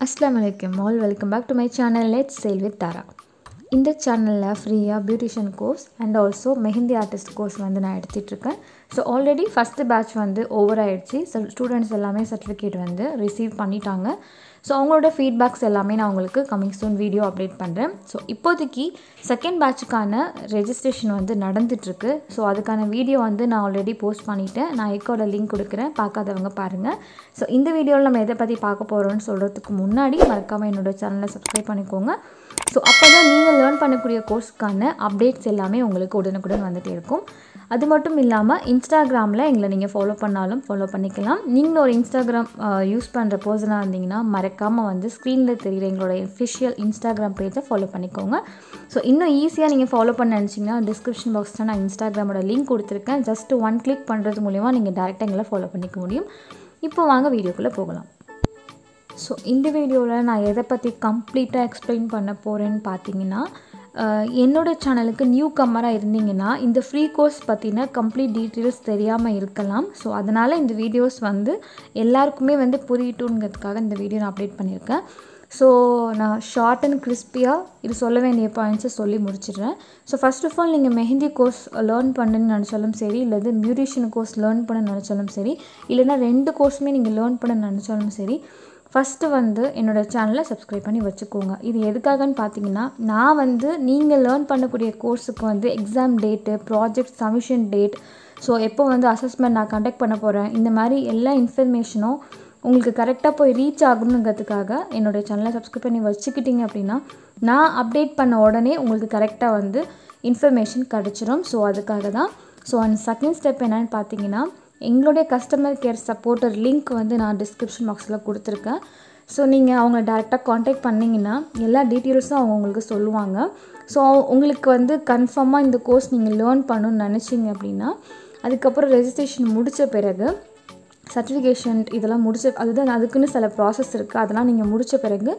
அஸ்லாம் வலைக்கம் all welcome back to my channel let sale with Tara இந்த சேனலில் ஃப்ரீயாக beautician course and also mehndi artist course வந்து நான் எடுத்துகிட்ருக்கேன் ஸோ ஆல்ரெடி ஃபஸ்ட்டு பேட்ச் வந்து ஓவர் ஆகிடுச்சு ஸோ ஸ்டூடெண்ட்ஸ் எல்லாமே சர்டிஃபிகேட் வந்து ரிசீவ் பண்ணிட்டாங்க. ஸோ அவங்களோட ஃபீட்பேக்ஸ் எல்லாமே நான் உங்களுக்கு கமிங் சூன் வீடியோ அப்டேட் பண்ணுறேன் ஸோ இப்போதைக்கு செகண்ட் பேட்சுக்கான ரெஜிஸ்ட்ரேஷன் வந்து நடந்துகிட்ருக்கு ஸோ அதுக்கான வீடியோ வந்து நான் ஆல்ரெடி போஸ்ட் பண்ணிவிட்டேன் நான் எக்கோட லிங்க் கொடுக்குறேன். பார்க்காதவங்க பாருங்கள் ஸோ இந்த வீடியோவில் நம்ம எதை பற்றி பார்க்க போகிறோம்னு சொல்கிறதுக்கு முன்னாடி மறக்காமல் என்னோட சேனலை சப்ஸ்கிரைப் பண்ணிக்கோங்க. ஸோ அப்போ தான் நீங்கள் லேர்ன் பண்ணக்கூடிய கோர்ஸ்க்கான அப்டேட்ஸ் எல்லாமே உங்களுக்கு உடனுக்குடன் வந்துகிட்டே இருக்கும். அது மட்டும் இல்லாமல் இன்ஸ்டாகிராமில் எங்களை நீங்கள் ஃபாலோ பண்ணாலும் ஃபாலோ பண்ணிக்கலாம். நீங்கள் ஒரு இன்ஸ்டாகிராம் யூஸ் பண்ணுற பர்சனாக இருந்தீங்கன்னா மறக்காமல் வந்து ஸ்க்ரீனில் தெரிகிற எங்களோட அஃபிஷியல் இன்ஸ்டாகிராம் பேஜை ஃபாலோ பண்ணிக்கோங்க. ஸோ இன்னும் ஈஸியாக நீங்கள் ஃபாலோ பண்ண நினச்சிங்கன்னா டிஸ்கிரிப்ஷன் பாக்ஸில் நான் இன்ஸ்டாகிராமோட லிங்க் கொடுத்துருக்கேன். ஜஸ்ட் ஒன் கிளிக் பண்ணுறது மூலிமா நீங்கள் டேரெக்டாக எங்களை ஃபாலோ பண்ணிக்க முடியும். இப்போ வாங்க வீடியோக்குள்ளே போகலாம். ஸோ இந்த வீடியோவில் நான் எதை பற்றி கம்ப்ளீட்டாக எக்ஸ்பிளைன் பண்ண போகிறேன்னு பார்த்தீங்கன்னா என்னோட சேனலுக்கு நியூ கம்மராக இருந்தீங்கன்னா இந்த ஃப்ரீ கோர்ஸ் பற்றின கம்ப்ளீட் டீட்டெயில்ஸ் தெரியாமல் இருக்கலாம். ஸோ அதனால் இந்த வீடியோஸ் வந்து எல்லாருக்குமே வந்து புரியட்டுங்கிறதுக்காக இந்த வீடியோ நான் அப்டேட் பண்ணியிருக்கேன். ஸோ நான் ஷார்ட் அண்ட் கிறிஸ்பியாக இது சொல்ல வேண்டிய பாயிண்ட்ஸை சொல்லி முடிச்சிடுறேன். ஸோ ஃபஸ்ட் ஆஃப் ஆல் நீங்கள் மெஹந்தி கோர்ஸ் லேர்ன் பண்ணுன்னு நினச்சாலும் சரி இல்லது மியூரிஷியன் கோர்ஸ் லேர்ன் பண்ண நினச்சாலும் சரி இல்லைனா ரெண்டு கோர்ஸுமே நீங்கள் லேர்ன் பண்ண நினச்சாலும் சரி ஃபஸ்ட்டு வந்து என்னோடய சேனலை சப்ஸ்கிரைப் பண்ணி வச்சுக்கோங்க. இது எதுக்காகன்னு பார்த்தீங்கன்னா நான் வந்து நீங்கள் லேர்ன் பண்ணக்கூடிய கோர்ஸுக்கு வந்து exam date project submission date so எப்போ வந்து அசஸ்மெண்ட் நான் கண்டக்ட் பண்ண போகிறேன் இந்த மாதிரி எல்லா இன்ஃபர்மேஷனும் உங்களுக்கு கரெக்டாக போய் ரீச் ஆகணுங்கிறதுக்காக என்னோடய சேனலை சப்ஸ்கிரைப் பண்ணி வச்சுக்கிட்டிங்க அப்படின்னா நான் அப்டேட் பண்ண உடனே உங்களுக்கு கரெக்டாக வந்து இன்ஃபர்மேஷன் கிடச்சிரும். ஸோ அதுக்காக தான். ஸோ அந்த செகண்ட் ஸ்டெப் என்னென்னு பார்த்தீங்கன்னா எங்களுடைய கஸ்டமர் கேர் சப்போர்ட்டர் லிங்க் வந்து நான் டிஸ்கிரிப்ஷன் பாக்ஸில் கொடுத்துருக்கேன். ஸோ நீங்கள் அவங்க டேரெக்டாக காண்டாக்ட் பண்ணிங்கன்னா எல்லா டீட்டெயில்ஸும் அவங்க உங்களுக்கு சொல்லுவாங்க. ஸோ உங்களுக்கு வந்து கன்ஃபார்மாக இந்த கோர்ஸ் நீங்கள் லேர்ன் பண்ணணும்னு நினச்சிங்க அப்படின்னா அதுக்கப்புறம் ரெஜிஸ்ட்ரேஷன் முடித்த பிறகு சர்டிஃபிகேஷன் இதெல்லாம் முடிச்ச அதுதான் அதுக்குன்னு சில ப்ராசஸ் இருக்குது அதெல்லாம் நீங்கள் முடித்த பிறகு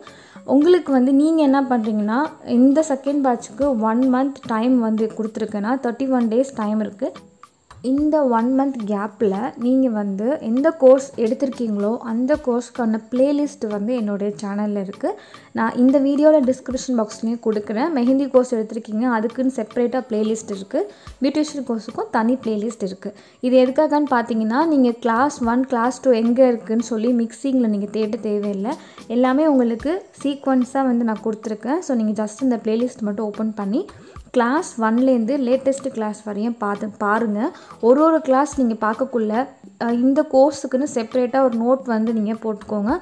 உங்களுக்கு வந்து நீங்கள் என்ன பண்ணுறீங்கன்னா இந்த செகண்ட் பேட்சுக்கு ஒன் மந்த் டைம் வந்து கொடுத்துருக்கேன்னா தேர்ட்டி ஒன் டேஸ் டைம் இருக்குது இந்த ஒன் மந்த் கேப்பில் நீங்கள் வந்து எந்த கோர்ஸ் எடுத்திருக்கீங்களோ அந்த கோர்ஸ்க்கான பிளேலிஸ்ட் வந்து என்னுடைய சேனலில் இருக்குது நான் இந்த வீடியோவில் டிஸ்கிரிப்ஷன் பாக்ஸ்லேயும் கொடுக்குறேன். மெஹந்தி கோர்ஸ் எடுத்திருக்கீங்க அதுக்குன்னு செப்பரேட்டாக பிளேலிஸ்ட் இருக்குது பியூட்டிஷியன் கோர்ஸுக்கும் தனி பிளேலிஸ்ட் இருக்குது இது எதுக்காகன்னு பார்த்தீங்கன்னா நீங்கள் கிளாஸ் ஒன் கிளாஸ் டூ எங்கே இருக்குதுன்னு சொல்லி மிக்சிங்கில் நீங்கள் தேட தேவையில்லை. எல்லாமே உங்களுக்கு சீக்வன்ஸாக வந்து நான் கொடுத்துருக்கேன். ஸோ நீங்கள் ஜஸ்ட் இந்த பிளேலிஸ்ட் மட்டும் ஓப்பன் பண்ணி கிளாஸ் ஒன்லேருந்து லேட்டஸ்ட்டு கிளாஸ் வரையும் பார்த்து பாருங்கள் ஒரு ஒரு கிளாஸ் நீங்கள் பார்க்கக்குள்ள இந்த கோர்ஸுக்குன்னு செப்பரேட்டாக ஒரு நோட் வந்து நீங்கள் போட்டுக்கோங்க.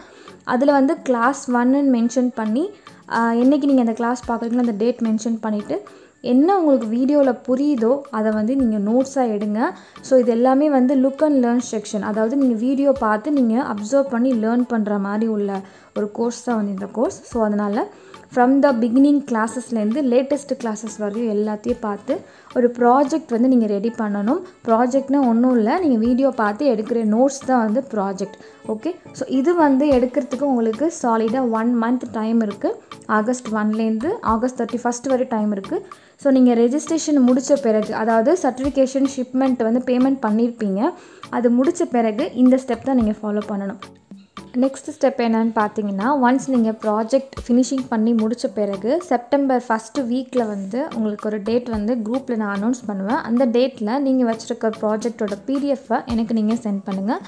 அதில் வந்து கிளாஸ் ஒன்னுன்னு மென்ஷன் பண்ணி என்றைக்கு நீங்கள் அந்த கிளாஸ் பார்க்குறீங்களோ அந்த டேட் மென்ஷன் பண்ணிவிட்டு என்ன உங்களுக்கு வீடியோவில் புரியுதோ அதை வந்து நீங்கள் நோட்ஸாக எடுங்க. ஸோ இது எல்லாமே வந்து லுக் அண்ட் லேர்ன் செக்ஷன் அதாவது நீங்கள் வீடியோ பார்த்து நீங்கள் அப்சர்வ் பண்ணி லேர்ன் பண்ணுற மாதிரி உள்ள ஒரு கோர்ஸ் தான் வந்து இந்த கோர்ஸ் ஸோ அதனால் ஃப்ரம் த பிகினிங் கிளாஸஸ்லேருந்து லேட்டஸ்ட் கிளாஸஸ் வரையும் எல்லாத்தையும் பார்த்து ஒரு ப்ராஜெக்ட் வந்து நீங்கள் ரெடி பண்ணணும். ப்ராஜெக்ட்னா ஒன்றும் இல்லை. நீங்கள் வீடியோ பார்த்து எடுக்கிற நோட்ஸ் தான் வந்து ப்ராஜெக்ட் ஓகே ஸோ இது வந்து எடுக்கிறதுக்கு உங்களுக்கு சாலிடாக ஒன் மந்த் டைம் இருக்குது ஆகஸ்ட் ஒன்லேருந்து ஆகஸ்ட் தேர்ட்டி ஃபஸ்ட் வரை டைம் இருக்குது ஸோ நீங்கள் ரெஜிஸ்ட்ரேஷன் முடித்த பிறகு அதாவது சர்டிஃபிகேஷன் ஷிப்மெண்ட் வந்து பேமெண்ட் பண்ணியிருப்பீங்க அது முடித்த பிறகு இந்த ஸ்டெப் தான் நீங்கள் ஃபாலோ பண்ணணும். நெக்ஸ்ட் ஸ்டெப் என்னன்னு பார்த்தீங்கன்னா ஒன்ஸ் நீங்கள் ப்ராஜெக்ட் ஃபினிஷிங் பண்ணி முடித்த பிறகு செப்டம்பர் ஃபஸ்ட்டு வீக்கில் வந்து உங்களுக்கு ஒரு டேட் வந்து குரூப்பில் நான் அனௌன்ஸ் பண்ணுவேன். அந்த டேட்டில் நீங்கள் வச்சுருக்க ப்ராஜெக்டோட பிடிஎஃப்பை எனக்கு நீங்கள் சென்ட் பண்ணுங்கள்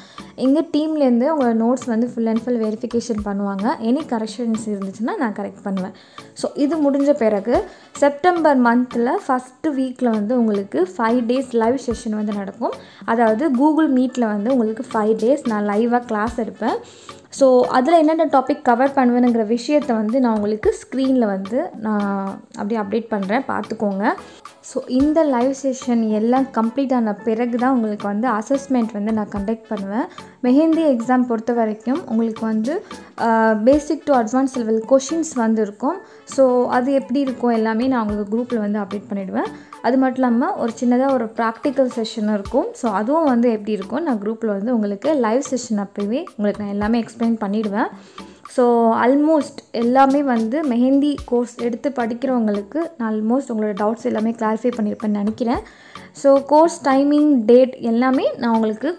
எங்கள் டீம்லேருந்து உங்களோட நோட்ஸ் வந்து ஃபுல் அண்ட் ஃபுல் வெரிஃபிகேஷன் பண்ணுவாங்க. எனி கரெக்ஷன்ஸ் இருந்துச்சுன்னா நான் கரெக்ட் பண்ணுவேன். ஸோ இது முடிஞ்ச பிறகு செப்டம்பர் மந்தில் ஃபஸ்ட்டு வீக்கில் வந்து உங்களுக்கு ஃபைவ் டேஸ் லைவ் செஷன் வந்து நடக்கும். அதாவது கூகுள் மீட்டில் வந்து உங்களுக்கு ஃபைவ் டேஸ் நான் லைவாக கிளாஸ் எடுப்பேன். ஸோ அதில் என்னென்ன டாபிக் கவர் பண்ணுவேனுங்கிற விஷயத்தை வந்து நான் உங்களுக்கு ஸ்க்ரீனில் வந்து நான் அப்படியே அப்டேட் பண்ணுறேன் பார்த்துக்கோங்க. ஸோ இந்த லைவ் செஷன் எல்லாம் கம்ப்ளீட் ஆன பிறகு தான் உங்களுக்கு வந்து அசஸ்மெண்ட் வந்து நான் கண்டக்ட் பண்ணுவேன். மெஹந்தி எக்ஸாம் பொறுத்த வரைக்கும் உங்களுக்கு வந்து basic to advance level questions வந்து இருக்கும் ஸோ அது எப்படி இருக்கும் எல்லாமே நான் உங்களுக்கு குரூப்பில் வந்து அப்டேட் பண்ணிவிடுவேன் அது மட்டும் இல்லாமல் ஒரு சின்னதாக ஒரு ப்ராக்டிக்கல் செஷன் இருக்கும். ஸோ அதுவும் வந்து எப்படி இருக்கும்? நான் குரூப்பில் வந்து உங்களுக்கு லைவ் செஷன் அப்போவே உங்களுக்கு நான் எல்லாமே எக்ஸ்பிளைன் பண்ணிவிடுவேன் ஸோ ஆல்மோஸ்ட் எல்லாமே வந்து மெஹந்தி கோர்ஸ் எடுத்து படிக்கிறவங்களுக்கு நான் ஆல்மோஸ்ட் உங்களோட டவுட்ஸ் எல்லாமே கிளாரிஃபை பண்ணியிருப்பேன்னு நினைக்கிறேன். ஸோ கோர்ஸ் டைமிங் டேட் எல்லாமே நான் உங்களுக்கு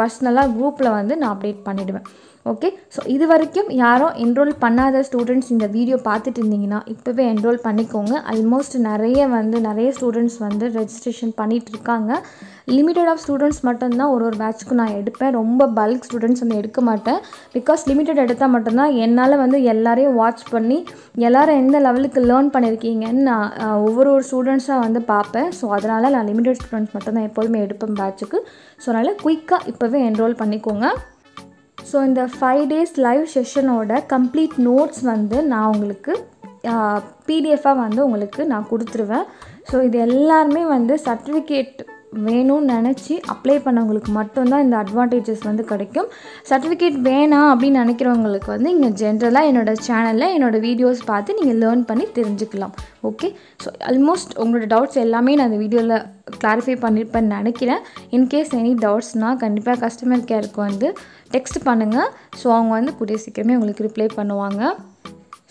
பர்சனலாக குரூப்பில் வந்து நான் அப்டேட் பண்ணிவிடுவேன் ஓகே ஸோ இது வரைக்கும் யாரும் என்ரோல் பண்ணாத ஸ்டூடெண்ட்ஸ் இந்த வீடியோ பார்த்துட்டு இருந்தீங்கன்னா இப்போவே என்ரோல் பண்ணிக்கோங்க. ஆல்மோஸ்ட் நிறைய வந்து நிறைய ஸ்டூடெண்ட்ஸ் வந்து ரெஜிஸ்ட்ரேஷன் பண்ணிகிட்டு இருக்காங்க லிமிட்டட் ஆஃப் ஸ்டூடெண்ட்ஸ் மட்டும்தான் ஒரு ஒரு பேட்ச்க்கு நான் எடுப்பேன். ரொம்ப பல்க் ஸ்டூடெண்ட்ஸ் வந்து எடுக்க மாட்டேன். பிகாஸ் லிமிட்டட் எடுத்தால் மட்டும்தான் என்னால் வந்து எல்லாரையும் வாட்ச் பண்ணி எல்லோரும் எந்த லெவலுக்கு லேர்ன் பண்ணியிருக்கீங்கன்னு நான் ஒவ்வொரு ஒரு ஸ்டூடெண்ட்ஸாக வந்து பார்ப்பேன். ஸோ அதனால் நான் லிமிட்டட் ஸ்டூடெண்ட்ஸ் மட்டும்தான் எப்போதுமே எடுப்பேன் பேட்சுக்கு ஸோ அதனால் குயிக்காக இப்போவே என்ரோல் பண்ணிக்கோங்க. ஸோ இந்த ஃபைவ் டேஸ் லைவ் செஷனோட கம்ப்ளீட் நோட்ஸ் வந்து நான் உங்களுக்கு பிடிஎஃபாக வந்து உங்களுக்கு நான் கொடுத்துருவேன். ஸோ இது எல்லாருமே வந்து சர்டிஃபிகேட் வேணும்னு நினச்சி அப்ளை பண்ணவங்களுக்கு மட்டும்தான் இந்த அட்வான்டேஜஸ் வந்து கிடைக்கும். சர்டிஃபிகேட் வேணாம் அப்படின்னு நினைக்கிறவங்களுக்கு வந்து இங்கே ஜென்ரலாக என்னோடய சேனலில் என்னோடய வீடியோஸ் பார்த்து நீங்கள் லேர்ன் பண்ணி தெரிஞ்சுக்கலாம். ஓகே ஸோ ஆல்மோஸ்ட் உங்களோட டவுட்ஸ் எல்லாமே நான் இந்த வீடியோவில் கிளாரிஃபை பண்ணியிருப்பேன்னு நினைக்கிறேன். இன்கேஸ் எனி டவுட்ஸ்னால் கண்டிப்பாக கஸ்டமர் கேருக்கு வந்து டெக்ஸ்ட் பண்ணுங்கள் ஸோ அவங்க வந்து கூடிய சீக்கிரமே உங்களுக்கு ரிப்ளை பண்ணுவாங்க.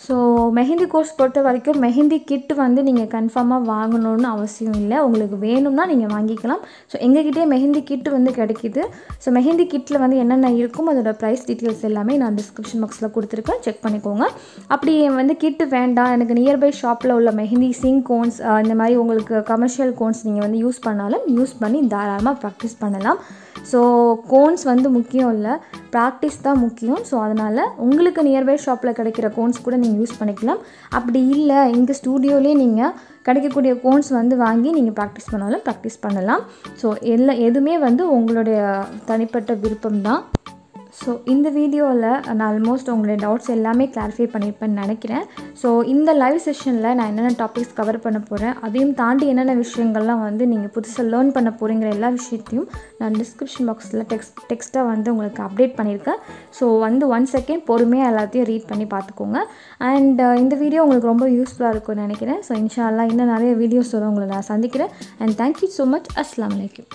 ஸோ மெஹந்தி கோர்ஸ் பொறுத்த வரைக்கும் மெஹந்தி கிட் வந்து நீங்கள் கன்ஃபார்மாக வாங்கணும்னு அவசியம் இல்லை. உங்களுக்கு வேணும்னா நீங்கள் வாங்கிக்கலாம். ஸோ எங்ககிட்டே மெஹந்தி கிட் வந்து கிடைக்கிது. ஸோ மெஹந்தி கிட்டில் வந்து என்னென்ன இருக்கும் அதோட ப்ரைஸ் டீட்டெயில்ஸ் எல்லாமே நான் டிஸ்கிரிப்ஷன் பாக்ஸில் கொடுத்துருக்கேன். செக் பண்ணிக்கோங்க. அப்படி வந்து கிட்டு வேண்டாம். எனக்கு நியர்பை ஷாப்பில் உள்ள மெஹந்தி சிங் கோன்ஸ் இந்த மாதிரி உங்களுக்கு கமர்ஷியல் கோன்ஸ் நீங்கள் வந்து யூஸ் பண்ணாலும் யூஸ் பண்ணி தாராளமாக ப்ராக்டிஸ் பண்ணலாம். ஸோ கோன்ஸ் வந்து முக்கியம் இல்லை. ப்ராக்டிஸ் தான் முக்கியம். ஸோ அதனால் உங்களுக்கு நியர்பை ஷாப்பில் கிடைக்கிற கோன்ஸ் கூட நீங்கள் யூஸ் பண்ணிக்கலாம். அப்படி இல்லை இங்கே ஸ்டூடியோலேயே நீங்கள் கிடைக்கக்கூடிய கோன்ஸ் வந்து வாங்கி நீங்கள் ப்ராக்டிஸ் பண்ணாலும் ப்ராக்டிஸ் பண்ணலாம். ஸோ எல்லா எதுவுமே வந்து உங்களுடைய தனிப்பட்ட விருப்பம் தான் ஸோ இந்த வீடியோவில் நான் ஆல்மோஸ்ட் உங்களுடைய டவுட்ஸ் எல்லாமே கிளாரிஃபை பண்ணியிருப்பேன்னு நினைக்கிறேன். ஸோ இந்த லைவ் செஷனில் நான் என்னென்ன டாபிக்ஸ் கவர் பண்ண போகிறேன் அதையும் தாண்டி என்னென்ன விஷயங்கள்லாம் வந்து நீங்கள் புதுசாக லேர்ன் பண்ண போகிறீங்கிற எல்லா விஷயத்தையும் நான் டிஸ்கிரிப்ஷன் பாக்ஸில் டெக்ஸ்ட் டெக்ஸ்ட்டாக வந்து உங்களுக்கு அப்டேட் பண்ணியிருக்கேன் ஸோ வந்து ஒன் செகண்ட் பொறுமையாக எல்லாத்தையும் ரீட் பண்ணி பார்த்துக்கோங்க. அண்ட் uh, இந்த வீடியோ உங்களுக்கு ரொம்ப யூஸ்ஃபுல்லாக இருக்கும்னு நினைக்கிறேன். ஸோ இன்ஷால்லாம் இன்னும் நிறைய வீடியோஸோட உங்களை நான் சந்திக்கிறேன். அண்ட் தேங்க்யூ ஸோ மச் அஸ்லாம் வலைக்கம்